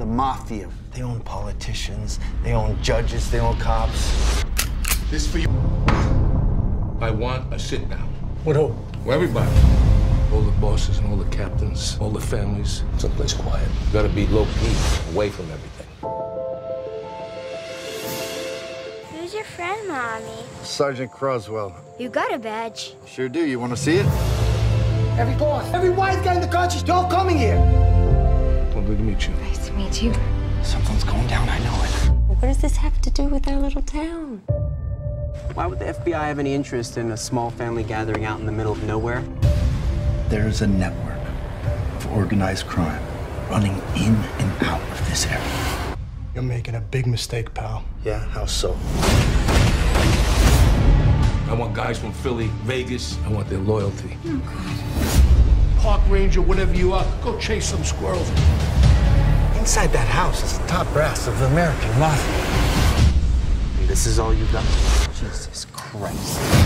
the mafia. They own politicians, they own judges, they own cops. This for you. I want a sit down. What who? Well, everybody. All the bosses and all the captains, all the families. Someplace quiet. You gotta be low key, away from everything. Who's your friend, Mommy? Sergeant Croswell. You got a badge. Sure do. You want to see it? Every boss, every wise guy in the country, they're all coming here. Well, good to meet you. Nice to meet you. Something's going down, I know it. What does this have to do with our little town? Why would the FBI have any interest in a small family gathering out in the middle of nowhere? There's a network of organized crime running in and out of this area. You're making a big mistake, pal. Yeah, how so? I want guys from Philly, Vegas. I want their loyalty. Oh, God. Park ranger, whatever you are, go chase some squirrels. Inside that house is the top brass of the American mafia. This is all you got? Jesus Christ.